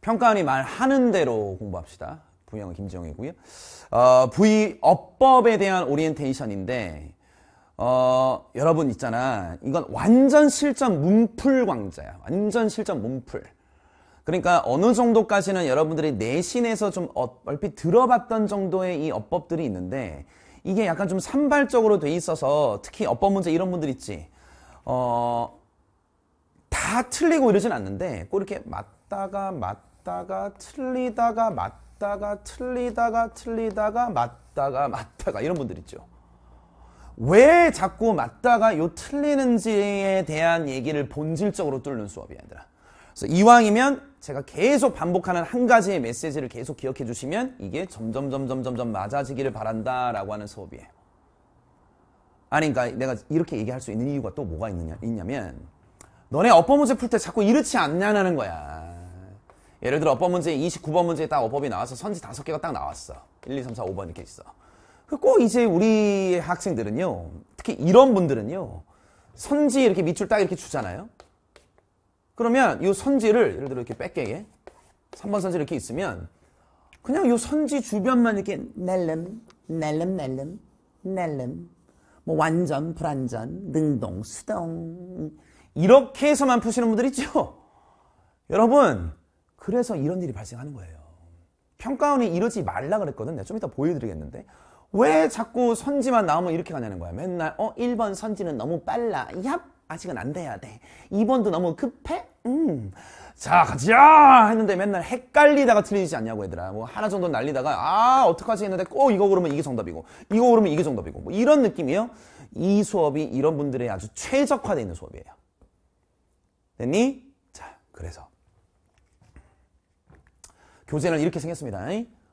평가원이 말하는 대로 공부합시다. 부영은 김지영이고요. 어, V 어법에 대한 오리엔테이션인데 어, 여러분 있잖아. 이건 완전 실전 문풀 강좌야. 완전 실전 문풀. 그러니까 어느 정도까지는 여러분들이 내신에서 좀 어, 얼핏 들어봤던 정도의 이 어법들이 있는데 이게 약간 좀 산발적으로 돼 있어서 특히 어법 문제 이런 분들 있지. 어, 다 틀리고 이러진 않는데 꼭 이렇게 맞다가 맞 다가 틀리다가 맞다가 틀리다가 틀리다가 맞다가 맞다가 이런 분들 있죠. 왜 자꾸 맞다가 요 틀리는지에 대한 얘기를 본질적으로 뚫는 얘들아. 그래서 이왕이면 제가 계속 반복하는 한 가지의 메시지를 계속 기억해 주시면 이게 점점 점점 점점 맞아지기를 바란다라고 하는 수업이에요. 아니 그러니까 내가 이렇게 얘기할 수 있는 이유가 또 뭐가 있느냐 있냐면 너네 어법 문제 풀 때 자꾸 이렇지 않냐는 거야. 예를 들어 어법 문제 29번 문제에 딱 어법이 나와서 선지 다섯 개가 딱 나왔어. 1, 2, 3, 4, 5번 이렇게 있어. 꼭 이제 우리 학생들은요. 특히 이런 분들은요. 선지 이렇게 밑줄 딱 이렇게 주잖아요. 그러면 이 선지를 예를 들어 이렇게 뺏게 3번 선지 이렇게 있으면 그냥 이 선지 주변만 이렇게 날름 날름 날름 날름 뭐 완전 불완전 능동 수동 이렇게 해서만 푸시는 분들 있죠. 여러분 그래서 이런 일이 발생하는 거예요. 평가원이 이러지 말라 그랬거든. 내가 좀 이따 보여드리겠는데 왜 자꾸 선지만 나오면 이렇게 가냐는 거야. 맨날 어 1번 선지는 너무 빨라. 얍 아직은 안 돼야 돼. 2번도 너무 급해? 음. 자, 가자! 했는데 맨날 헷갈리다가 틀리지 않냐고 얘들아. 뭐 하나 정도 날리다가, 아, 어떡하지 했는데 꼭 이거 그러면 이게 정답이고, 이거 그러면 이게 정답이고. 뭐 이런 느낌이요. 이 수업이 이런 분들의 아주 최적화되어 있는 수업이에요. 됐니? 자, 그래서. 교재는 이렇게 생겼습니다.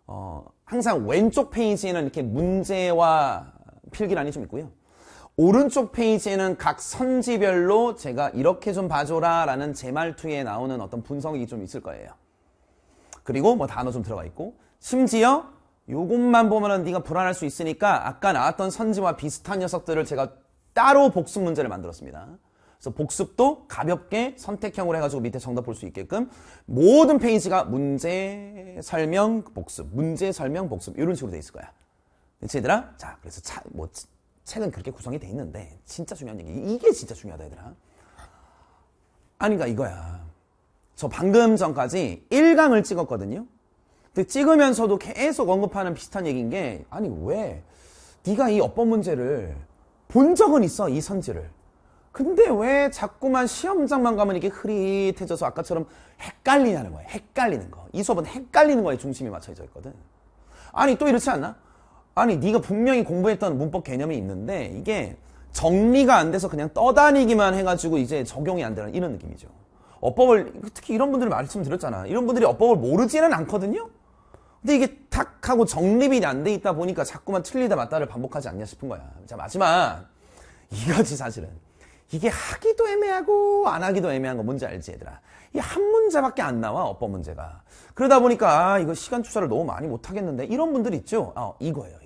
어, 항상 왼쪽 페이지에는 이렇게 문제와 필기란이 좀 있고요. 오른쪽 페이지에는 각 선지별로 제가 이렇게 좀 봐줘라 라는 제 말투에 나오는 어떤 분석이 좀 있을 거예요. 그리고 뭐 단어 좀 들어가 있고 심지어 요것만 보면은 네가 불안할 수 있으니까 아까 나왔던 선지와 비슷한 녀석들을 제가 따로 복습 문제를 만들었습니다. 그래서 복습도 가볍게 선택형으로 해가지고 밑에 정답 볼 수 있게끔 모든 페이지가 문제 설명 복습, 문제 설명 복습 이런 식으로 돼 있을 거야. 그치 얘들아? 자, 그래서 차, 뭐 책은 그렇게 구성이 돼 있는데 진짜 중요한 얘기. 이게 진짜 중요하다 얘들아. 아니가 이거야. 저 방금 전까지 1강을 찍었거든요. 근데 찍으면서도 계속 언급하는 비슷한 얘기인 게 아니 왜 네가 이 어법 문제를 본 적은 있어 이 선지를 근데 왜 자꾸만 시험장만 가면 이게 흐릿해져서 아까처럼 헷갈리냐는 거예요 헷갈리는 거 이 수업은 헷갈리는 거에 중심이 맞춰져 있거든 아니 또 이렇지 않나? 아니 네가 분명히 공부했던 문법 개념이 있는데 이게 정리가 안 돼서 그냥 떠다니기만 해가지고 이제 적용이 안 되는 이런 느낌이죠. 어법을 특히 이런 분들이 말씀드렸잖아. 이런 분들이 어법을 모르지는 않거든요. 근데 이게 탁 하고 정립이 안 돼 있다 보니까 자꾸만 틀리다 맞다를 반복하지 않냐 싶은 거야. 자 마지막 이거지 사실은. 이게 하기도 애매하고 안 하기도 애매한 거 뭔지 알지 얘들아. 이 한 문제밖에 안 나와 어법 문제가. 그러다 보니까 아, 이거 시간 투자를 너무 많이 못 하겠는데 이런 분들 있죠. 어, 이거예요.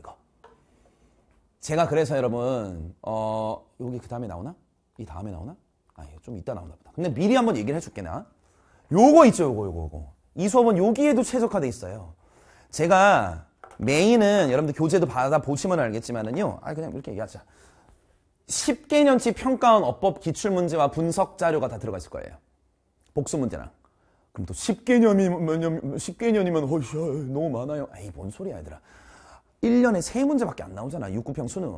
제가 그래서 여러분 어 여기 그 다음에 나오나? 이 다음에 나오나? 아, 좀 이따 나오나 보다. 근데 미리 한번 얘기를 해줄게 나. 요거 있죠, 요거, 요거, 요거. 이 수업은 여기에도 최적화돼 있어요. 제가 메인은 여러분들 교재도 받아 보시면 알겠지만은요. 아, 그냥 이렇게 얘기하자. 10개년치 평가원 어법 기출문제와 분석 자료가 다 들어가 있을 거예요. 복수 문제랑. 그럼 또 10개년이면, 10개년이면, 허이씨, 너무 많아요. 에이, 뭔 소리야, 얘들아. 1년에 3문제밖에 안 나오잖아. 6구평 수능.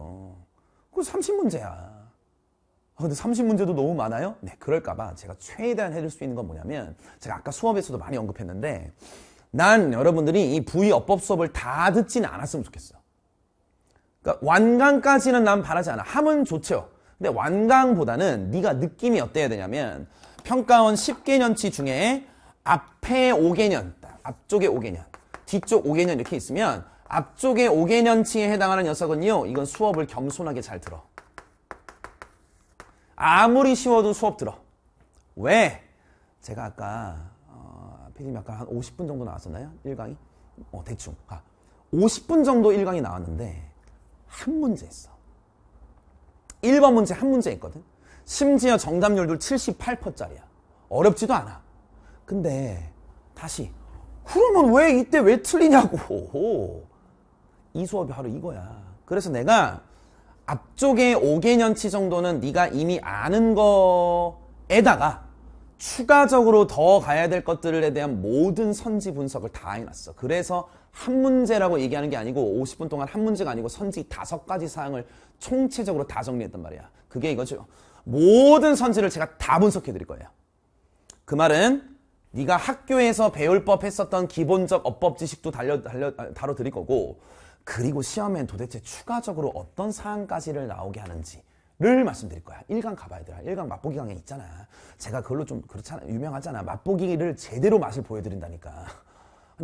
그거 30문제야. 아, 근데 30문제도 너무 많아요? 네, 그럴까봐 제가 최대한 해줄 수 있는 건 뭐냐면 제가 아까 수업에서도 많이 언급했는데 난 여러분들이 이 부의어법 수업을 다 듣지는 않았으면 좋겠어. 그러니까 완강까지는 난 바라지 않아. 하면 좋죠. 근데 완강보다는 네가 느낌이 어때야 되냐면 평가원 10개년치 중에 앞에 5개년, 앞쪽에 5개년, 뒤쪽 5개년 이렇게 있으면 앞쪽에 5개년치에 해당하는 녀석은요. 이건 수업을 겸손하게 잘 들어. 아무리 쉬워도 수업 들어. 왜? 제가 아까 어, 피디님 아까 한 50분 정도 나왔었나요? 1강이? 어, 대충. 아, 50분 정도 1강이 나왔는데 한 문제 했어. 1번 문제 한 문제 했거든. 심지어 정답률도 78%짜리야. 어렵지도 않아. 근데 다시. 그러면 왜 이때 왜 틀리냐고. 이 수업이 바로 이거야. 그래서 내가 앞쪽에 5개년치 정도는 네가 이미 아는 거에다가 추가적으로 더 가야 될 것들에 대한 모든 선지 분석을 다 해놨어. 그래서 한 문제라고 얘기하는 게 아니고 50분 동안 한 문제가 아니고 선지 다섯 가지 사항을 총체적으로 다 정리했단 말이야. 그게 이거죠. 모든 선지를 제가 다 분석해 드릴 거예요. 그 말은 네가 학교에서 배울 법 했었던 기본적 어법 지식도 달려, 달려, 다뤄 드릴 거고 그리고 시험엔 도대체 추가적으로 어떤 사항까지를 나오게 하는지를 말씀드릴 거야. 1강 가봐야 돼. 1강 맛보기 강의 있잖아. 제가 그걸로 좀 그렇잖아. 유명하잖아. 맛보기를 제대로 맛을 보여드린다니까.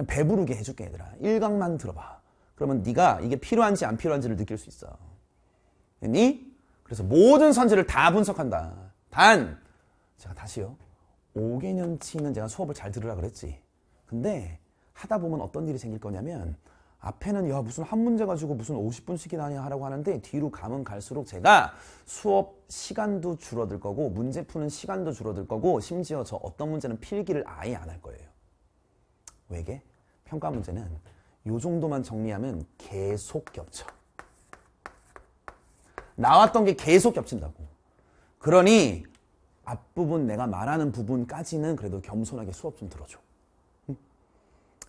배부르게 해줄게 얘들아. 1강만 들어봐. 그러면 네가 이게 필요한지 안 필요한지를 느낄 수 있어. 됐니? 그래서 모든 선지를 다 분석한다. 단 제가 다시요. 5개년치는 제가 수업을 잘 들으라 그랬지. 근데 하다 보면 어떤 일이 생길 거냐면 앞에는 야 무슨 한 문제 가지고 무슨 50분씩이나 하냐 하라고 하는데 뒤로 가면 갈수록 제가 수업 시간도 줄어들 거고 문제 푸는 시간도 줄어들 거고 심지어 저 어떤 문제는 필기를 아예 안 할 거예요. 왜게? 평가 문제는 요 정도만 정리하면 계속 겹쳐. 나왔던 게 계속 겹친다고. 그러니 앞부분 내가 말하는 부분까지는 그래도 겸손하게 수업 좀 들어줘.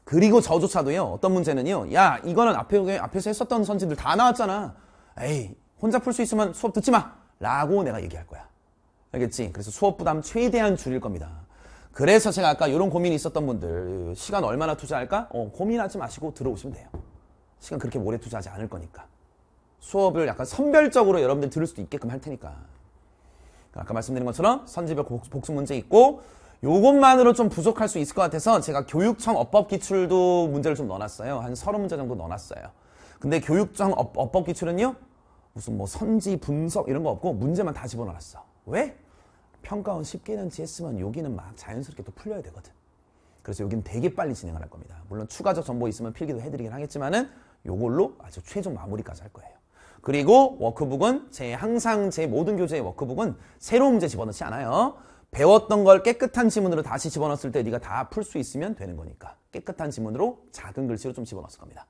그리고 저조차도요. 어떤 문제는요. 야 이거는 앞에, 앞에서 했었던 선지들 다 나왔잖아. 에이 혼자 풀 수 있으면 수업 듣지 마. 라고 내가 얘기할 거야. 알겠지? 그래서 수업 부담 최대한 줄일 겁니다. 그래서 제가 아까 이런 고민이 있었던 분들 시간 얼마나 투자할까? 어, 고민하지 마시고 들어오시면 돼요. 시간 그렇게 오래 투자하지 않을 거니까. 수업을 약간 선별적으로 여러분들 들을 수도 있게끔 할 테니까. 아까 말씀드린 것처럼 선지별 복습 문제 있고 요것만으로 좀 부족할 수 있을 것 같아서 제가 교육청 어법 기출도 문제를 좀 넣어놨어요. 한 서너 문제 정도 넣어놨어요. 근데 교육청 업, 법 기출은요? 무슨 뭐 선지 분석 이런 거 없고 문제만 다 집어넣었어. 왜? 평가원 10개년치 했으면 여기는 막 자연스럽게 또 풀려야 되거든. 그래서 여기는 되게 빨리 진행을 할 겁니다. 물론 추가적 정보 있으면 필기도 해드리긴 하겠지만은 요걸로 아주 최종 마무리까지 할 거예요. 그리고 워크북은 제 항상 제 모든 교재의 워크북은 새로운 문제 집어넣지 않아요. 배웠던 걸 깨끗한 지문으로 다시 집어넣었을 때 네가 다 풀 수 있으면 되는 거니까 깨끗한 지문으로 작은 글씨로 좀 집어넣었을 겁니다.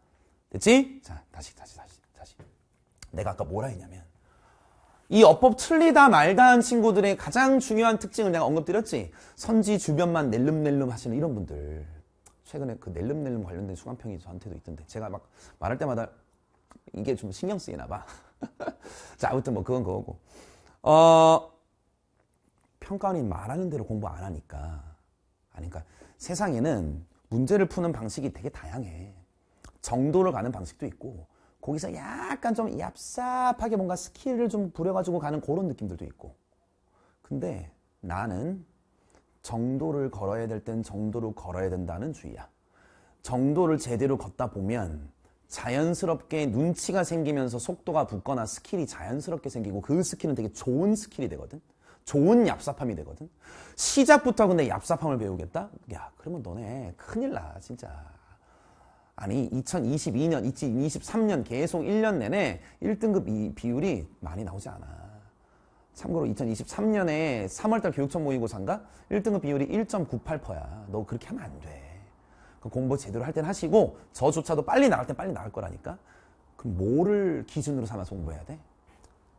됐지? 자 다시 다시 다시 다시 내가 아까 뭐라 했냐면 이 어법 틀리다 말다 한 친구들의 가장 중요한 특징을 내가 언급드렸지. 선지 주변만 낼름낼름 하시는 이런 분들. 최근에 그 낼름낼름 관련된 수강평이 저한테도 있던데 제가 막 말할 때마다 이게 좀 신경 쓰이나 봐. 자, 아무튼 뭐 그건 그거고. 어, 평가원이 말하는 대로 공부 안 하니까. 아니까 세상에는 문제를 푸는 방식이 되게 다양해. 정도를 가는 방식도 있고 거기서 약간 좀 얍삽하게 뭔가 스킬을 좀 부려가지고 가는 그런 느낌들도 있고. 근데 나는 정도를 걸어야 될 땐 정도로 걸어야 된다는 주의야. 정도를 제대로 걷다 보면 자연스럽게 눈치가 생기면서 속도가 붙거나 스킬이 자연스럽게 생기고 그 스킬은 되게 좋은 스킬이 되거든. 좋은 얍삽함이 되거든. 시작부터 근데 얍삽함을 배우겠다? 야, 그러면 너네 큰일 나, 진짜. 아니 2022년, 2023년 계속 1년 내내 1등급 비율이 많이 나오지 않아. 참고로 2023년에 3월달 교육청 모의고사인가 1등급 비율이 1.98%야. 너 그렇게 하면 안 돼. 그 공부 제대로 할 땐 하시고 저조차도 빨리 나갈 땐 빨리 나갈 거라니까. 그럼 뭐를 기준으로 삼아서 공부해야 돼?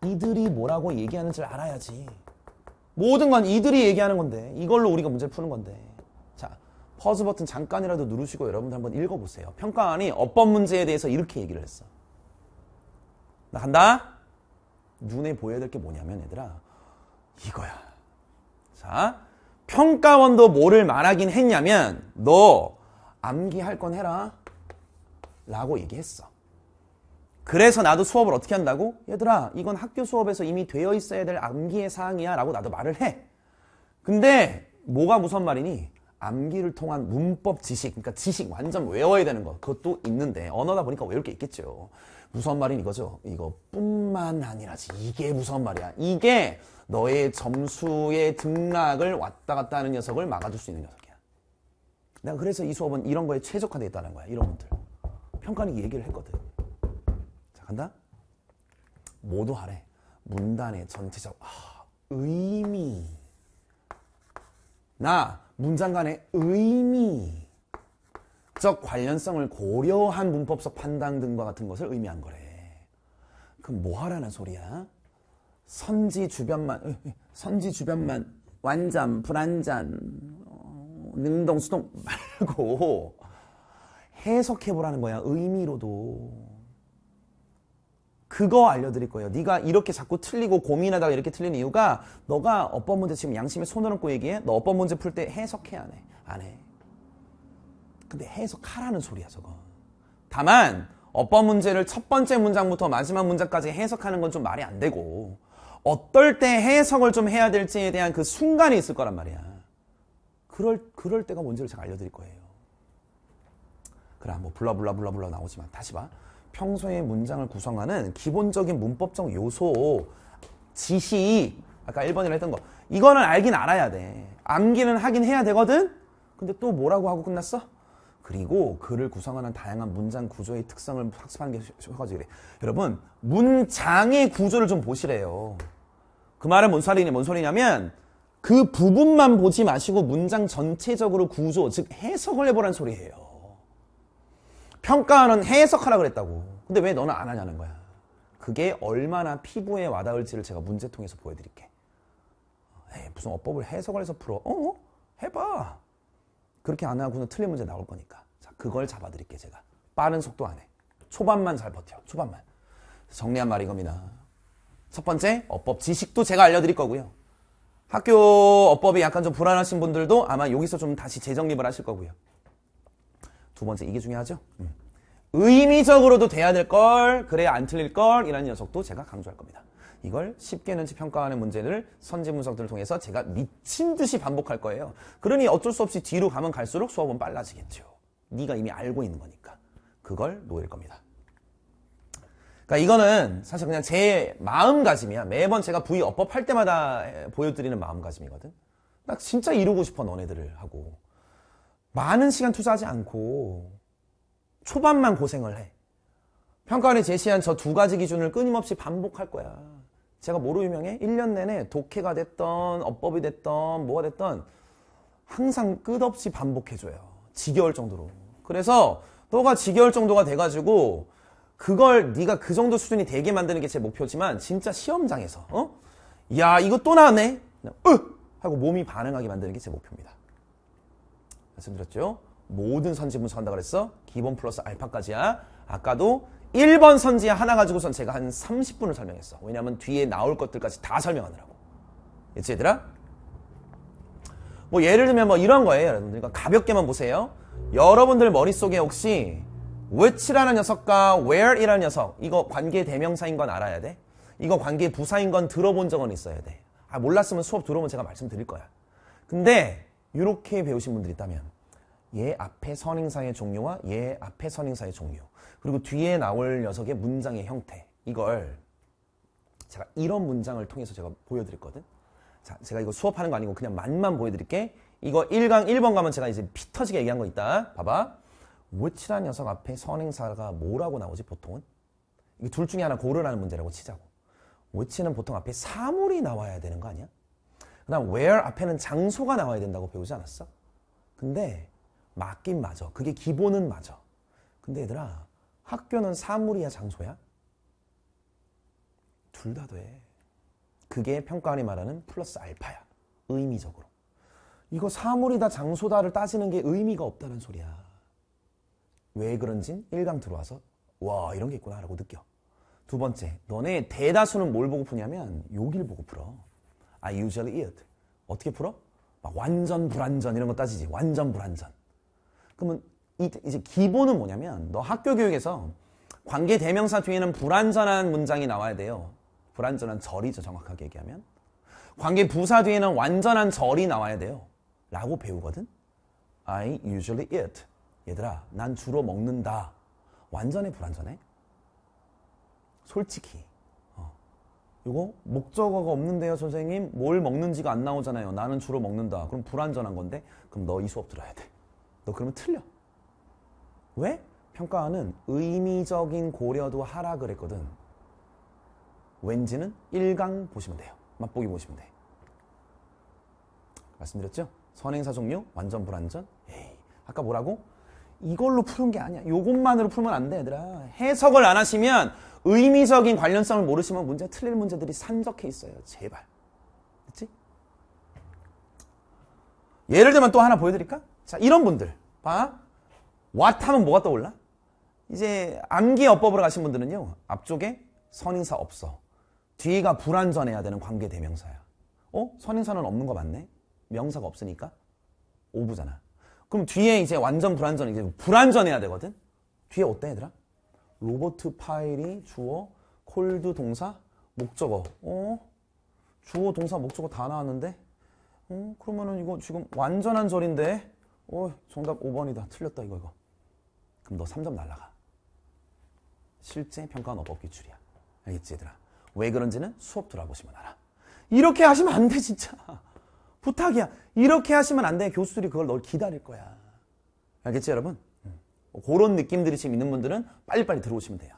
이들이 뭐라고 얘기하는지 알아야지. 모든 건 이들이 얘기하는 건데 이걸로 우리가 문제를 푸는 건데. 퍼즈 버튼 잠깐이라도 누르시고 여러분들 한번 읽어보세요. 평가원이 어법 문제에 대해서 이렇게 얘기를 했어. 나 간다. 눈에 보여야 될 게 뭐냐면 얘들아 이거야. 자 평가원도 뭐를 말하긴 했냐면 너 암기할 건 해라 라고 얘기했어. 그래서 나도 수업을 어떻게 한다고? 얘들아 이건 학교 수업에서 이미 되어 있어야 될 암기의 사항이야 라고 나도 말을 해. 근데 뭐가 무슨 말이니? 암기를 통한 문법 지식, 그러니까 지식 완전 외워야 되는 것, 그것도 있는데, 언어다 보니까 외울 게 있겠죠. 무서운 말인 이거죠. 이거뿐만 아니라지. 이게 무서운 말이야. 이게 너의 점수의 등락을 왔다 갔다 하는 녀석을 막아줄 수 있는 녀석이야. 내가 그래서 이 수업은 이런 거에 최적화되어 있다는 거야. 이런 분들. 평가는 얘기를 했거든. 자, 간다? 모두 하래. 문단의 전체적, 아, 의미. 나, 문장 간의 의미. 약적 관련성을 고려한 문법적 판단 등과 같은 것을 의미한 거래. 그럼 뭐 하라는 소리야? 선지 주변만, 선지 주변만 완전, 불완전, 어, 능동, 수동 말고 해석해보라는 거야. 의미로도. 그거 알려드릴 거예요. 네가 이렇게 자꾸 틀리고 고민하다가 이렇게 틀린 이유가 너가 어법 문제 지금 양심에 손을 얹고 얘기해. 너 어법 문제 풀 때 해석해 안 해? 안 해. 근데 해석하라는 소리야 저거. 다만 어법 문제를 첫 번째 문장부터 마지막 문장까지 해석하는 건 좀 말이 안 되고 어떨 때 해석을 좀 해야 될지에 대한 그 순간이 있을 거란 말이야. 그럴 그럴 때가 뭔지를 제가 알려드릴 거예요. 그래 뭐 불러 나오지만 다시 봐. 평소에 문장을 구성하는 기본적인 문법적 요소, 지시, 아까 1번이라 했던 거. 이거는 알긴 알아야 돼. 암기는 하긴 해야 되거든? 근데 또 뭐라고 하고 끝났어? 그리고 글을 구성하는 다양한 문장 구조의 특성을 학습하는 게 효과적이래. 그래. 여러분, 문장의 구조를 좀 보시래요. 그 말은 뭔 소리냐, 뭔 소리냐면, 그 부분만 보지 마시고 문장 전체적으로 구조, 즉 해석을 해보라는 소리예요. 평가는 해석하라 그랬다고. 근데 왜 너는 안 하냐는 거야. 그게 얼마나 피부에 와닿을지를 제가 문제 통해서 보여드릴게. 에이, 무슨 어법을 해석을 해서 풀어. 어? 해봐. 그렇게 안 하고는 틀린 문제 나올 거니까. 자, 그걸 잡아드릴게, 제가. 빠른 속도 안에. 초반만 잘 버텨. 초반만. 정리한 말이 겁니다. 첫 번째, 어법 지식도 제가 알려드릴 거고요. 학교 어법이 약간 좀 불안하신 분들도 아마 여기서 좀 다시 재정립을 하실 거고요. 두 번째 이게 중요하죠. 음. 의미적으로도 돼야 될 걸, 그래야 안 틀릴 걸 이라는 녀석도 제가 강조할 겁니다. 이걸 쉽게 는지 평가하는 문제를 선지 분석들을 통해서 제가 미친 듯이 반복할 거예요. 그러니 어쩔 수 없이 뒤로 가면 갈수록 수업은 빨라지겠죠. 네가 이미 알고 있는 거니까. 그걸 놓을 겁니다. 그러니까 이거는 사실 그냥 제 마음가짐이야. 매번 제가 V 어법 할 때마다 보여드리는 마음가짐이거든. 나 진짜 이루고 싶어 너네들을 하고. 많은 시간 투자하지 않고 초반만 고생을 해. 평가원에 제시한 저 두 가지 기준을 끊임없이 반복할 거야. 제가 뭐로 유명해? 1년 내내 독해가 됐던 어법이 됐던 뭐가 됐던 항상 끝없이 반복해줘요. 지겨울 정도로. 그래서 너가 지겨울 정도가 돼가지고 그걸 네가 그 정도 수준이 되게 만드는 게 제 목표지만 진짜 시험장에서 어? 야 이거 또 나왔네. 으! 하고 몸이 반응하게 만드는 게 제 목표입니다. 말씀드렸죠? 모든 선지문서 한다 그랬어? 기본 플러스 알파까지야. 아까도 1번 선지야 하나 가지고선 제가 한 30분을 설명했어. 왜냐면 뒤에 나올 것들까지 다 설명하느라고. 그치 얘들아? 뭐 예를 들면 뭐 이런 거예요 여러분들. 그러니까 가볍게만 보세요. 여러분들 머릿속에 혹시 which라는 녀석과 where이라는 녀석 이거 관계 대명사인 건 알아야 돼. 이거 관계 부사인 건 들어본 적은 있어야 돼. 아 몰랐으면 수업 들어오면 제가 말씀드릴 거야. 근데 이렇게 배우신 분들 있다면 얘 앞에 선행사의 종류와 얘 앞에 선행사의 종류 그리고 뒤에 나올 녀석의 문장의 형태 이걸 제가 이런 문장을 통해서 제가 보여드렸거든? 자 제가 이거 수업하는 거 아니고 그냥 맛만 보여드릴게. 이거 1강 1번 가면 제가 이제 피 터지게 얘기한 거 있다. 봐봐. which라는 녀석 앞에 선행사가 뭐라고 나오지 보통은? 이게 둘 중에 하나 고르라는 문제라고 치자고. which는 보통 앞에 사물이 나와야 되는 거 아니야? 그 다음 where 앞에는 장소가 나와야 된다고 배우지 않았어? 근데 맞긴 맞아. 그게 기본은 맞아. 근데 얘들아 학교는 사물이야 장소야? 둘 다 돼. 그게 평가원이 말하는 플러스 알파야. 의미적으로. 이거 사물이다 장소다를 따지는 게 의미가 없다는 소리야. 왜 그런진 1강 들어와서 와 이런 게 있구나 라고 느껴. 두 번째, 너네 대다수는 뭘 보고 푸냐면 여길 보고 풀어. I usually eat. 어떻게 풀어? 막 완전 불완전 이런 거 따지지. 완전 불완전. 그러면 이제 기본은 뭐냐면 너 학교 교육에서 관계 대명사 뒤에는 불완전한 문장이 나와야 돼요. 불완전한 절이죠. 정확하게 얘기하면. 관계 부사 뒤에는 완전한 절이 나와야 돼요. 라고 배우거든. I usually eat. 얘들아, 난 주로 먹는다. 완전해, 불완전해? 솔직히. 이거 목적어가 없는데요, 선생님. 뭘 먹는지가 안 나오잖아요. 나는 주로 먹는다. 그럼 불완전한 건데, 그럼 너 이 수업 들어야 돼. 너 그러면 틀려. 왜? 평가하는 의미적인 고려도 하라 그랬거든. 왠지는 1강 보시면 돼요. 맛보기 보시면 돼. 말씀드렸죠? 선행사 종류 완전 불완전. 에이, 아까 뭐라고? 이걸로 푸는 게 아니야. 요것만으로 풀면 안 돼, 얘들아. 해석을 안 하시면 의미적인 관련성을 모르시면 문제 틀릴 문제들이 산적해 있어요. 제발. 그치? 예를 들면 또 하나 보여드릴까? 자, 이런 분들. 봐. what 하면 뭐가 떠올라? 이제 암기 어법으로 가신 분들은요. 앞쪽에 선인사 없어. 뒤가 불완전해야 되는 관계 대명사야. 어? 선인사는 없는 거 맞네? 명사가 없으니까? 오부잖아. 그럼 뒤에 이제 완전 불완전, 이제 불완전해야 되거든? 뒤에 어때, 얘들아? 로버트 파일이 주어, 콜드 동사, 목적어. 어? 주어, 동사, 목적어 다 나왔는데? 어? 그러면은 이거 지금 완전한 절인데? 어, 정답 5번이다. 틀렸다, 이거, 이거. 그럼 너 3점 날라가. 실제 평가는 어법 기출이야. 알겠지, 얘들아? 왜 그런지는 수업 들어보시면 알아. 이렇게 하시면 안 돼, 진짜. 부탁이야. 이렇게 하시면 안 돼. 교수들이 그걸 널 기다릴 거야. 알겠지, 여러분? 그런 느낌들이 지금 있는 분들은 빨리빨리 들어오시면 돼요.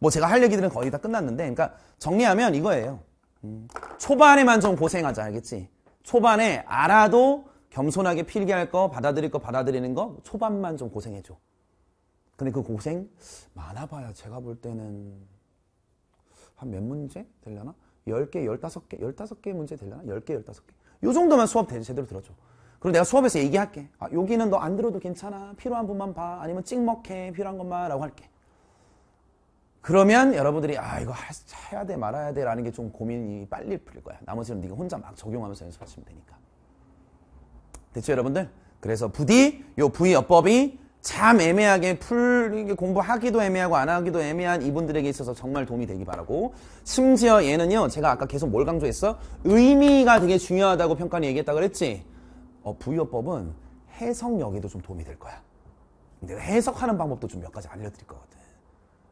뭐 제가 할 얘기들은 거의 다 끝났는데, 그러니까 정리하면 이거예요. 음. 초반에만 좀 고생하자, 알겠지? 초반에 알아도 겸손하게 필기할 거, 받아들일 거, 받아들이는 거, 초반만 좀 고생해줘. 근데 그 고생 많아봐야 제가 볼 때는 한 몇 문제 되려나? 10개, 15개, 15개 문제 되려나? 10개, 15개. 요 정도만 수업 제대로 들어줘. 그리고 내가 수업에서 얘기할게. 아, 여기는 너 안 들어도 괜찮아. 필요한 분만 봐. 아니면 찍먹해. 필요한 것만 라고 할게. 그러면 여러분들이 아 이거 해야 돼 말아야 돼 라는 게 좀 고민이 빨리 풀릴 거야. 나머지는 네가 혼자 막 적용하면서 연습하시면 되니까. 됐죠 여러분들? 그래서 부디 요 부의어법이 참 애매하게 풀 공부하기도 애매하고 안 하기도 애매한 이분들에게 있어서 정말 도움이 되기 바라고 심지어 얘는요 제가 아까 계속 뭘 강조했어 의미가 되게 중요하다고 평가는 얘기했다 그랬지 어, 부의어법은 해석력에도 좀 도움이 될 거야 근데 해석하는 방법도 좀 몇 가지 알려드릴 거거든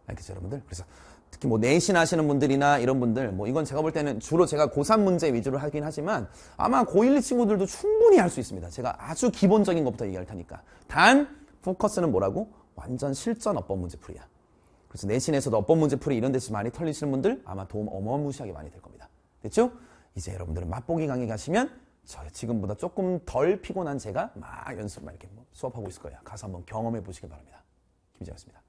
알겠죠 여러분들 그래서 특히 뭐 내신 하시는 분들이나 이런 분들 뭐 이건 제가 볼 때는 주로 제가 고3 문제 위주로 하긴 하지만 아마 고1 2 친구들도 충분히 할 수 있습니다 제가 아주 기본적인 것부터 얘기할 테니까 단 포커스는 뭐라고? 완전 실전 어법 문제풀이야. 그래서 내신에서도 어법 문제풀이 이런 데서 많이 털리시는 분들 아마 도움 어마무시하게 많이 될 겁니다. 됐죠? 이제 여러분들은 맛보기 강의 가시면 저 지금보다 조금 덜 피곤한 제가 막 연습만 이렇게 뭐 수업하고 있을 거예요. 가서 한번 경험해 보시기 바랍니다. 김지아였습니다.